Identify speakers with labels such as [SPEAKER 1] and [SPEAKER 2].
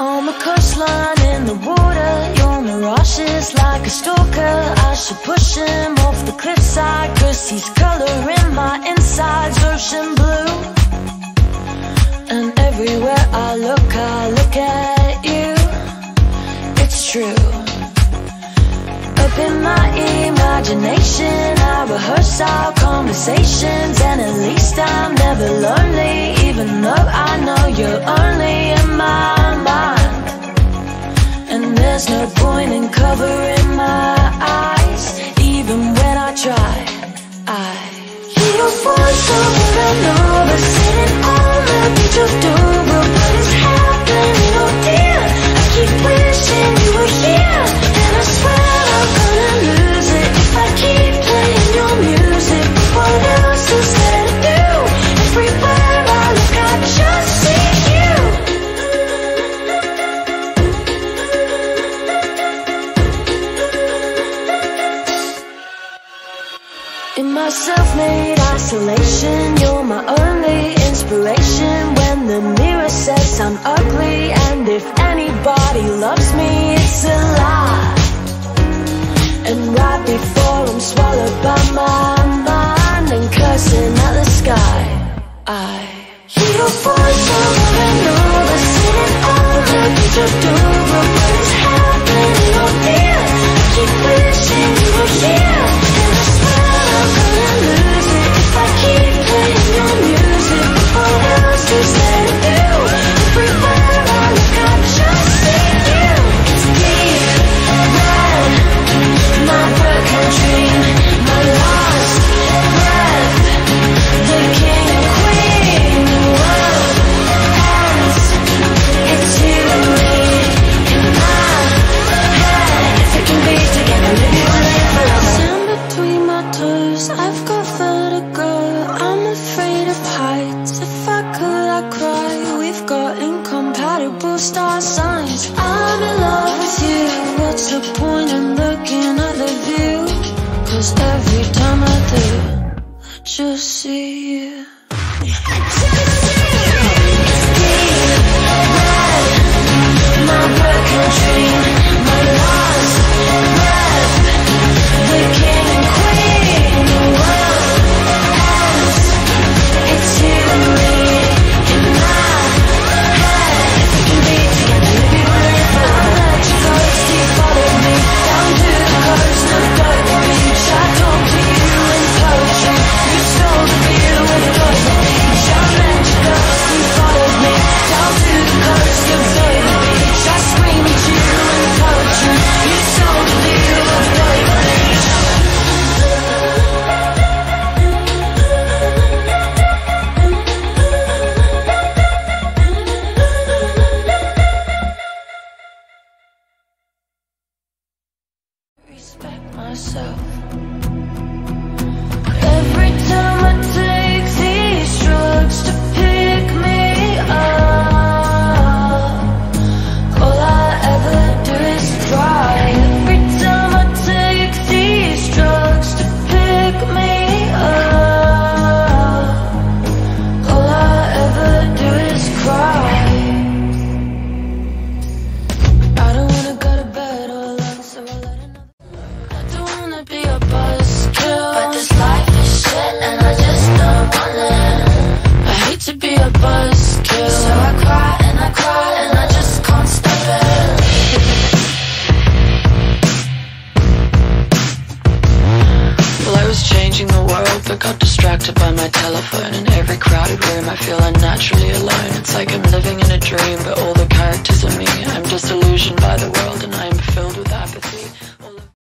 [SPEAKER 1] a coastline in the water. Your mirage is like a stalker. I should push him off the cliffside. Cause he's coloring my insides ocean blue. And everywhere I look, I look at you. It's true. Up in my imagination, I rehearse our conversations. And at least I'm never lonely, even though I know you're only in my there's no point in covering my eyes, even when I try. I hear your voice over and over, sitting on the beach of Dover. Self-made isolation, you're my only inspiration. When the mirror says I'm ugly, and if anybody loves me, it's a lie. And right before I'm swallowed by my mind and cursing at the sky, I your voice over and over, sitting on the beach of Dover. Respect myself.
[SPEAKER 2] Distracted by my telephone. In every crowded room, I feel unnaturally alone. It's like I'm living in a dream, but all the characters are me. I'm disillusioned by the world, and I am filled with apathy.